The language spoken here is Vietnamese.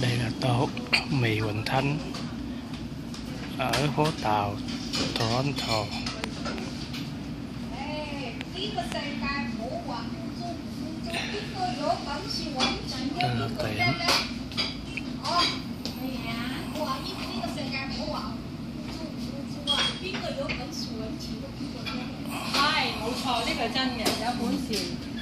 Đây là tô mì Quỳnh Thanh ở phố Tàu, Toronto. Đây là tiệm. 係冇錯，呢個係真嘅，有本事。